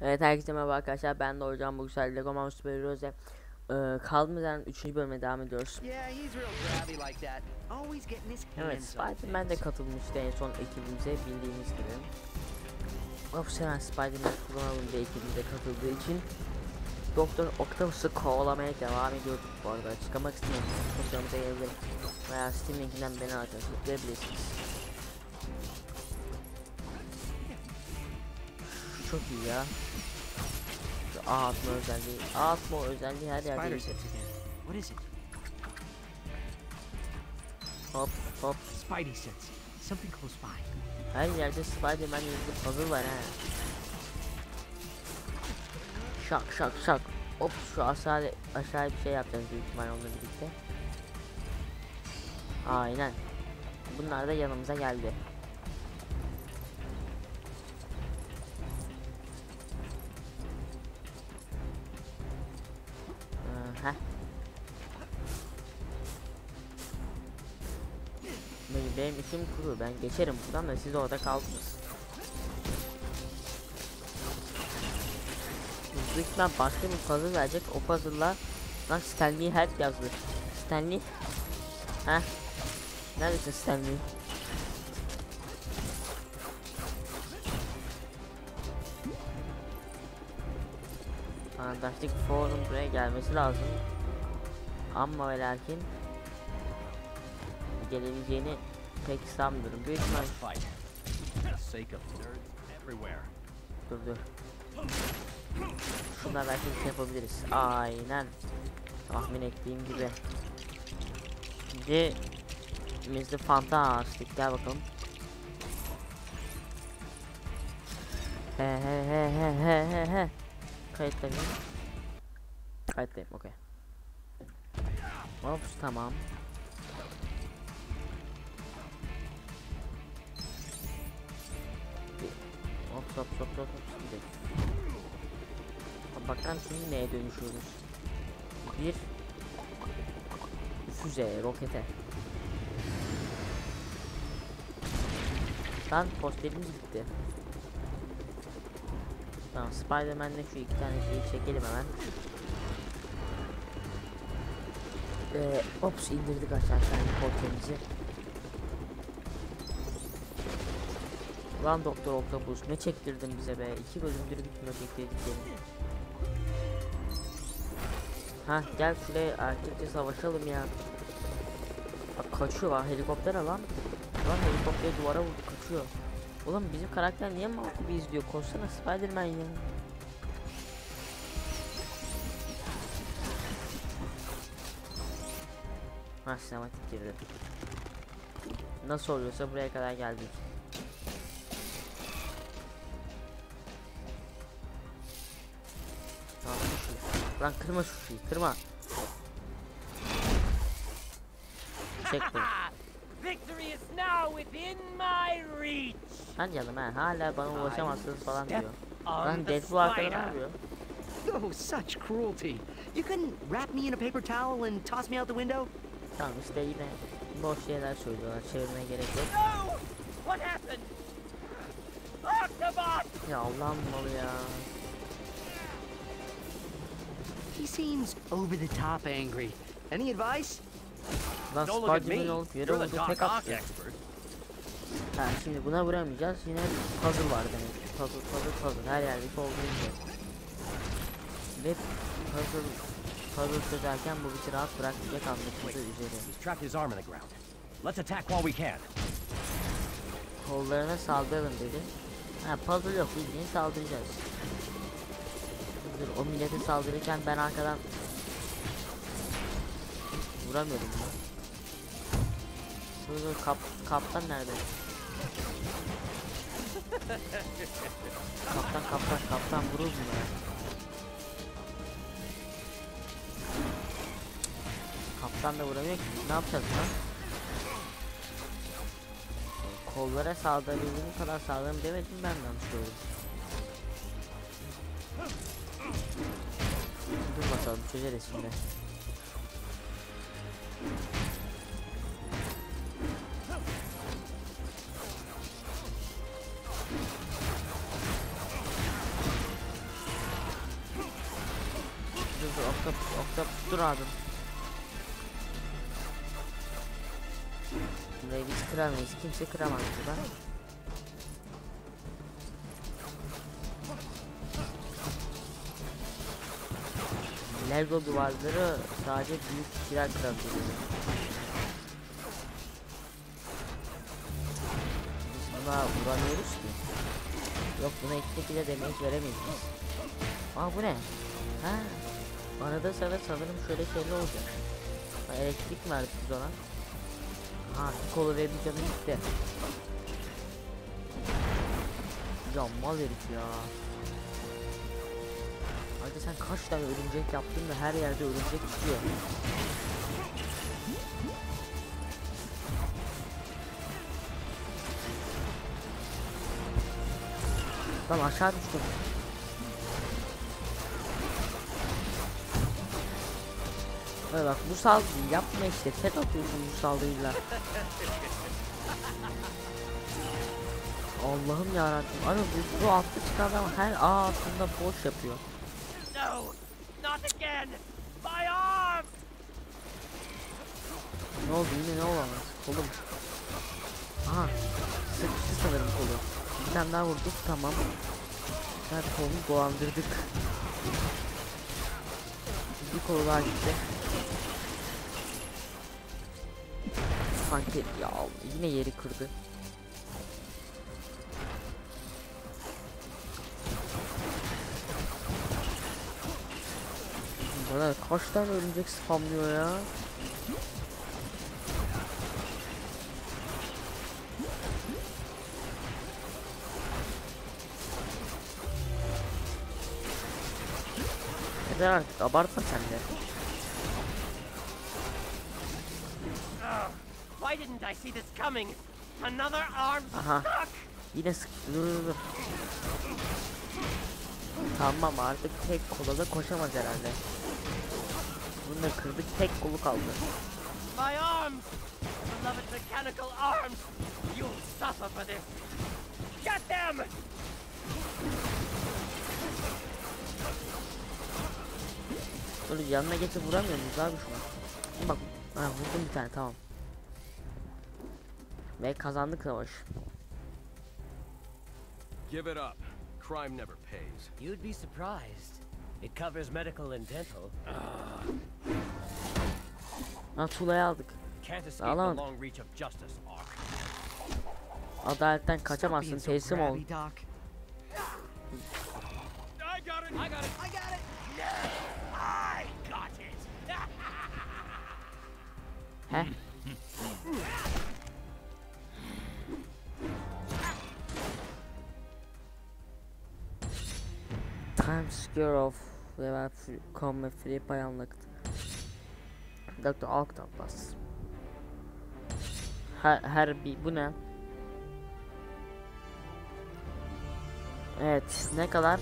Evet herkese merhaba arkadaşlar ben de hocam bu güzel Lego Mom Super Heroes'e ee, kaldığımız yerden 3. bölüme devam ediyoruz. Evet Spiderman de katılmıştı en son ekibimize bildiğiniz gibi. Of seven Spiderman kullanalım diye ekibimize katıldığı için Doktor Octopus'u kovalamaya devam ediyorduk bu arada. Çıkamak istemeyen fotoğrafımıza gelebilir. Veya Steam linkinden beni arkadaşlayabilirsiniz. Çok iyi ya. Ağ atma özelliği. Ağ atma özelliği her yerde. İt? Hop hop. Spidey sense. Something close by. Her yerde Spider-Man yazılı puzzle var ha. Şak şak şak. Hop şu aşağı aşağıya bir şey yapacağız büyük ihtimal onunla birlikte. Aynen. Bunlar da yanımıza geldi. Benim, işim kuru. Ben geçerim buradan da siz orada kaldınız. İhtimal başka bir puzzle verecek. O puzzle'la lan Stanley help yazdı. Stanley. Ha? Neredesin Stanley? Fantastic Four'un buraya gelmesi lazım. Ama ve lakin gelebileceğini pek sanmıyorum. Büyük ihtimal dur dur. Şunlar belki bir şey yapabiliriz. Aynen. Tahmin ettiğim gibi. Şimdi Mr. Fantastic gel bakalım. He he he he he he he. Kayıttayım. Kayıttayım okey. Ops tamam. Hop hop hop hop şimdi. Bak bakalım şimdi neye dönüşüyoruz. Bir füze, rokete. Lan posterimiz gitti. Tamam Spider-Man'le şu iki tane şeyi çekelim hemen. Ee, ops indirdik aşağı tane posterimizi. Lan Doktor Octopus ne çektirdin bize be? İki bölümdür bitmiyor beklediklerim. Ha gel şuraya erkekçe savaşalım ya. Bak kaçıyor lan helikopter lan. Lan helikopter duvara vurdu kaçıyor. Oğlum bizim karakter niye mal gibi izliyor? Koşsana Spiderman ya. Ha sinematik girdi. Nasıl oluyorsa buraya kadar geldik. Lan kırma şu şeyi kırma. Çek bunu. Victory is now within my reach. Hadi canım ha hala bana ulaşamazsınız falan diyor. Lan Deadpool arkada ne yapıyor? Oh, such cruelty. You couldn't wrap me in a paper towel and toss me out the window? Tamam işte yine boş şeyler söylüyorlar çevirmeye gerek yok. No! What happened? Octobot! Ya Allah'ım malı ya. He seems over the top angry. Any advice? Lan Don't look at me. Spiderman olup yere You're the Doc Ock expert. Ha şimdi buna vuramayacağız yine puzzle var demek ki. Puzzle puzzle puzzle her yerdeki olduğu gibi. Ve puzzle puzzle çözerken bu bizi rahat bırakmayacak anlaşıldığı üzere. His arm in the ground. Let's attack while we can. Kollarına saldırın dedi. Ha puzzle yok bildiğin saldıracağız. Dur o millete saldırırken ben arkadan vuramıyorum ya. Dur kap, kaptan nerede? kaptan kaptan kaptan vurur bunlara. Kaptan da vuramıyor ki ne yapacağız lan? Kollara saldırabildiğim kadar saldırım demedim ben yanlış gördüm. Dur bakalım çözeriz şimdi. Dur dur oktap oktap dur abim. Burayı biz kıramayız kimse kıramaz burada. Lego duvarları sadece büyük kişiler kırabiliyor. Biz buna vuramıyoruz ki. Yok buna ekmek bile demeyiz veremeyiz. Aa bu ne? Ha. Arada sırada sanırım şöyle şeyler olacak. Ha, elektrik mi verdik biz ona? Ha kolu ve bir canı gitti. Ya mal herif ya. Sen kaç tane örümcek yaptın da her yerde örümcek çıkıyor. Lan aşağı düştüm. Böyle bak bu saldırıyı yapma işte tek atıyorsun bu saldırıyla. Allah'ım yarabbim. Abi bu, bu altta çıkan adam her A altında boş yapıyor. No, not again. My arms. Ne oldu yine ne olamaz? Kolum. Aha. Sıkıştı sanırım kolu. Bir tane daha vurduk tamam. Sen kolumu dolandırdık. Bir kolu daha gitti. Sanki ya yine yeri kırdı. Bana kaç tane örümcek spamlıyor ya? Yeter artık abartma sen de. Why didn't I see this coming? Another arm stuck. Yine sık dur dur dur. Tamam artık tek kola da koşamaz herhalde. Bunu da kırdık tek kolu kaldı. My arms. Beloved mechanical arms. You'll suffer for this. Get them. Dur yanına geçip vuramıyor muyuz abi şuna? Bak ha, vurdum bir tane tamam. Ve kazandık savaş. Give it up. Crime never pays. You'd be surprised. It covers medical and dental. Natula'yı aldık. Alamadık. Adaletten kaçamazsın teslim ol. Heh. Time scare off. Level free, come free bayanlıktı. Dr. Octopus. Her, her bir bu ne? Evet ne kadar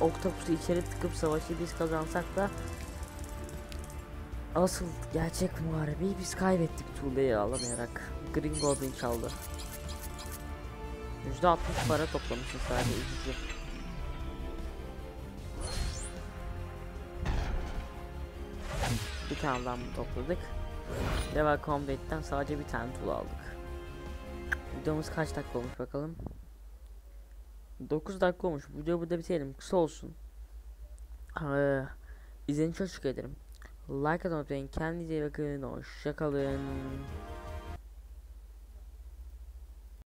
Octopus'u içeri tıkıp savaşı biz kazansak da Asıl gerçek muharebeyi biz kaybettik Tuğla'yı alamayarak. Green Goblin çaldı. %60 para toplamışız sadece üzücü. Mı topladık? Level Combat'ten sadece bir tane tuğla aldık. Videomuz kaç dakika olmuş bakalım. 9 dakika olmuş. Videoyu burada bitirelim. Kısa olsun. Ee, izlediğiniz için teşekkür ederim. Like atmayı. Kendinize iyi bakın. Hoşçakalın.